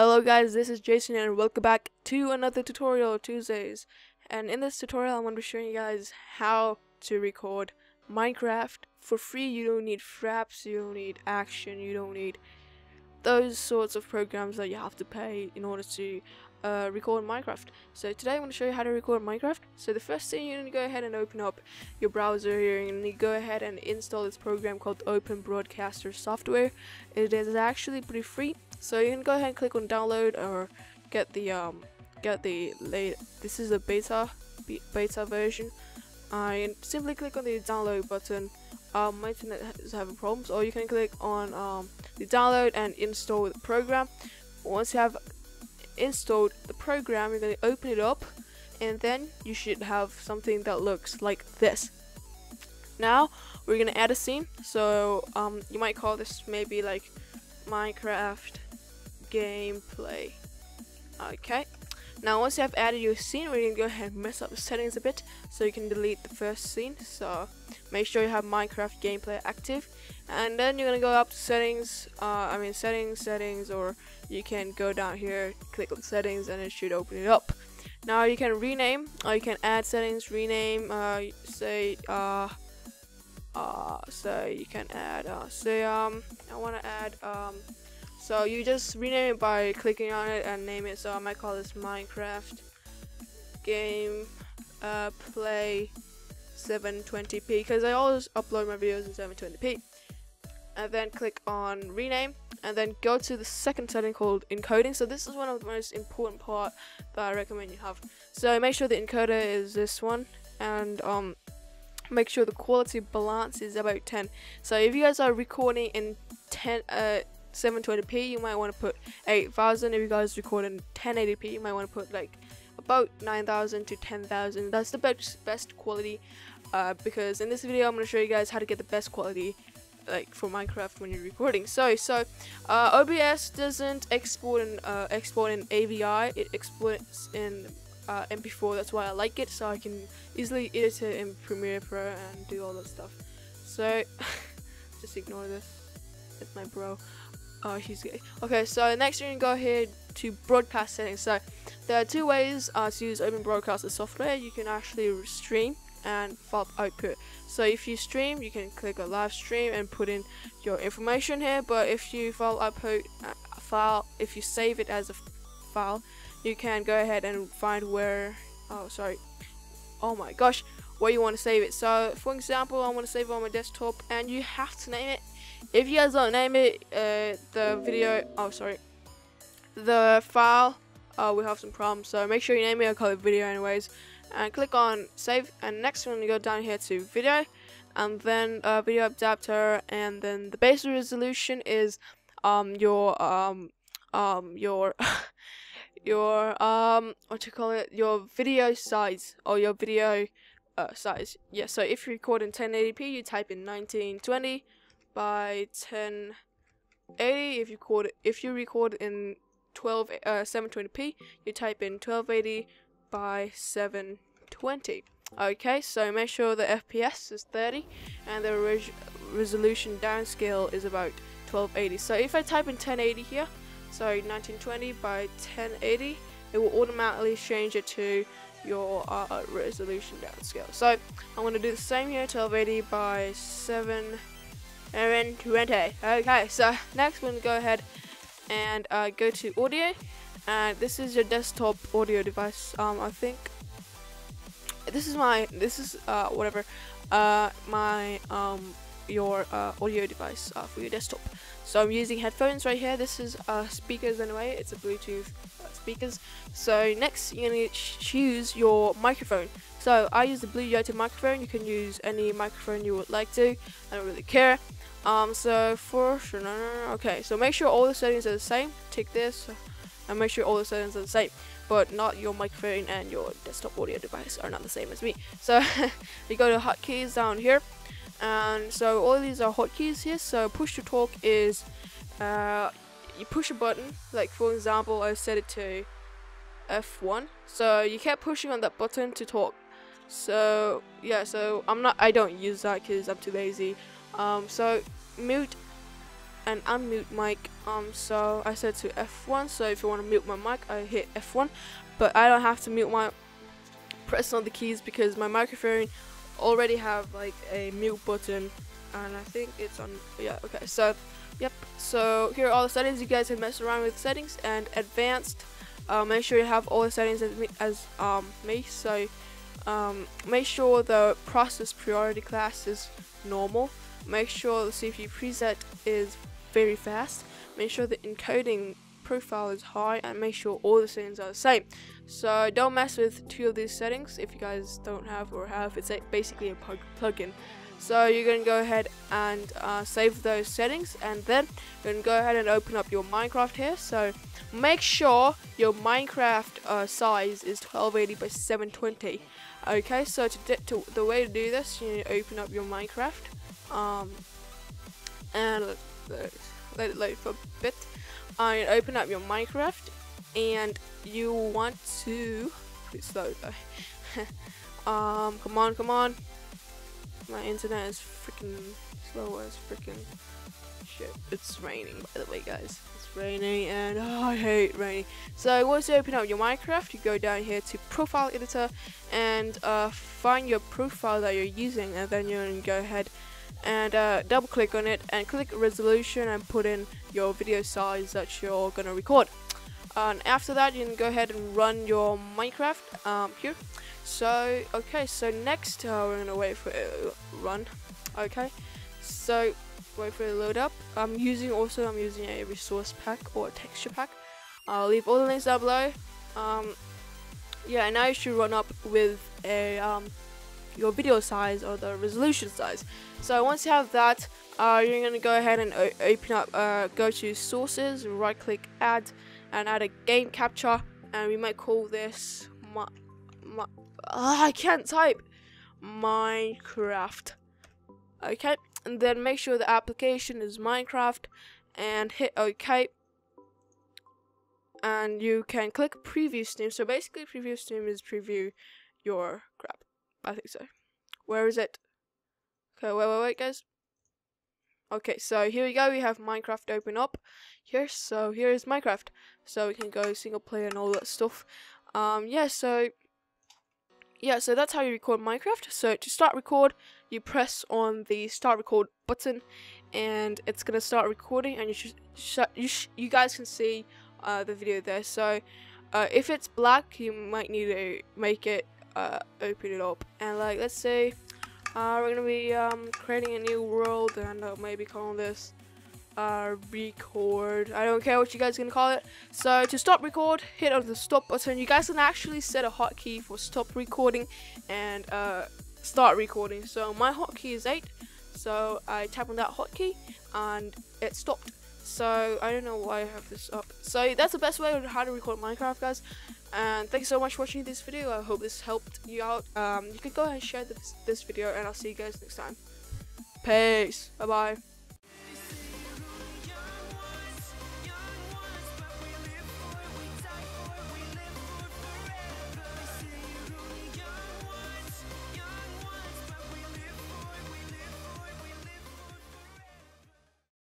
Hello guys, this is Jason and welcome back to another tutorial Tuesdays. And in this tutorial I'm going to be showing you guys how to record Minecraft for free. You don't need fraps, you don't need action, you don't need those sorts of programs that you have to pay in order to uh, record Minecraft. So today I'm going to show you how to record Minecraft. So the first thing you need to go ahead and open up your browser here and you go ahead and install this program called Open Broadcaster Software. It is actually pretty free. So you can go ahead and click on download or get the um get the late this is a beta beta version. Uh, and simply click on the download button. Um, my internet is having problems, or you can click on um, the download and install the program. Once you have installed the program, you're going to open it up, and then you should have something that looks like this. Now we're going to add a scene, so um, you might call this maybe like Minecraft gameplay. Okay. Now once you have added your scene, we're going to go ahead and mess up the settings a bit so you can delete the first scene. So make sure you have Minecraft gameplay active. And then you're to go up to settings, uh, I mean settings, settings, or you can go down here, click on settings and it should open it up. Now you can rename, or you can add settings, rename, uh, say, uh, uh, you can add, uh, say, um, I want to add, um, so you just rename it by clicking on it and name it. So I might call this Minecraft game uh, play 720p because I always upload my videos in 720p. And then click on rename and then go to the second setting called encoding. So this is one of the most important part that I recommend you have. So make sure the encoder is this one and um make sure the quality balance is about 10. So if you guys are recording in 10 uh 720p you might want to put 8000 if you guys record in 1080p you might want to put like about 9000 to 10000 that's the best best quality uh, because in this video I'm going to show you guys how to get the best quality like for Minecraft when you're recording. So so uh, OBS doesn't export in uh, export in AVI it exports in uh, MP4 that's why I like it so I can easily edit it in Premiere Pro and do all that stuff. So just ignore this. It's my bro Oh, he's gay. Okay, so next you're gonna go ahead to broadcast settings. So there are two ways uh, to use Open Broadcaster software. You can actually stream and file output. So if you stream, you can click on live stream and put in your information here. But if you file output uh, file, if you save it as a file, you can go ahead and find where. Oh, sorry. Oh my gosh, where you want to save it. So for example, I want to save it on my desktop, and you have to name it if you guys don't name it, uh, the video, oh sorry, the file uh, will have some problems. So make sure you name it, I'll call it video anyways. And click on save, and next one you go down here to video, and then uh, video adapter, and then the basic resolution is um your um um your your um what you call it your video size or your video uh, size yeah so if you record in 1080p you type in 1920 by 1080 if you record if you record in 12 uh, 720p you type in 1280 by 720 okay so make sure the fps is 30 and the res resolution downscale is about 1280 so if i type in 1080 here so 1920 by 1080 it will automatically change it to your uh, resolution downscale. So i'm going to do the same here 1280 by 7 and 20. Okay, so next we're gonna go ahead and uh, go to audio. And this is your desktop audio device. Um, I think this is my this is uh whatever uh my um your uh, audio device uh, for your desktop. So I'm using headphones right here. This is uh, speakers anyway. It's a Bluetooth uh, speakers. So next you're gonna choose your microphone. So I use the Blue Yeti microphone. You can use any microphone you would like to. I don't really care. Um, so for sure, no, no, no, okay, so make sure all the settings are the same. Take this and make sure all the settings are the same, but not your microphone and your desktop audio device are not the same as me. So you go to hotkeys down here, and so all these are hotkeys here. So push to talk is uh, you push a button. Like for example, I set it to F1. So you kept pushing on that button to talk. So yeah, so I'm not. I don't use that because I'm too lazy. Um, so mute and unmute mic. Um, so I said to F1. So if you want to mute my mic, I hit F1. But I don't have to mute my press on the keys because my microphone already have like a mute button, and I think it's on. Yeah. Okay. So, yep. So here are all the settings. You guys can mess around with settings and advanced. Uh, make sure you have all the settings as me, as um, me. So um, make sure the process priority class is normal. Make sure the CPU preset is very fast. Make sure the encoding profile is high and make sure all the settings are the same. So don't mess with two of these settings if you guys don't have or have. It's basically a plug plugin. So you're going to go ahead and uh, save those settings and then you're going to go ahead and open up your Minecraft here. So make sure your Minecraft uh, size is 1280 by 720. Okay, so to, to, the way to do this, you need to open up your Minecraft um, and let, it load for a bit. Uh, you open up your Minecraft and you want to please slow um, come on, come on. My internet is freaking slow as freaking shit. It's raining, by the way, guys. It's raining, and oh, I hate raining. So once you open up your Minecraft, you go down here to Profile Editor and uh, find your profile that you're using, and then you're gonna go ahead and uh, double click on it and click resolution and put in your video size that you're gonna record. And after that, you can go ahead and run your Minecraft um, here. So, okay, so next uh, we're gonna wait for it to run. Okay, so wait for it to load up. I'm using also I'm using a resource pack or a texture pack. I'll leave all the links down below. Um, yeah, and now you should run up with a um, your video size or the resolution size. So once you have that, uh, you're gonna go ahead and open up, uh, go to sources, right click add, and add a game capture, and we might call this my, my uh, I can't type Minecraft. Okay, and then make sure the application is Minecraft and hit OK. And you can click preview stream. So basically, preview stream is preview your crap. I think so. Where is it? Okay, wait, wait, wait, guys. Okay, so here we go. We have Minecraft open up here. So here is Minecraft. So we can go single player and all that stuff. Um, yeah. So yeah, so that's how you record Minecraft. So to start record, you press on the start record button, and it's gonna start recording, and you should you sh you guys can see uh, the video there. So uh, if it's black, you might need to make it uh, open it up, and like let's say uh, we're gonna be um, creating a new world, and uh, maybe calling this uh, record. I don't care what you guys can call it. So to stop record, hit on the stop button. You guys can actually set a hotkey for stop recording and uh, start recording. So my hotkey is 8. So I tap on that hotkey and it stopped. So I don't know why I have this up. So that's the best way on how to record Minecraft, guys. And thanks so much for watching this video. I hope this helped you out. Um, you can go ahead and share this, this video, and I'll see you guys next time. Peace. Bye bye.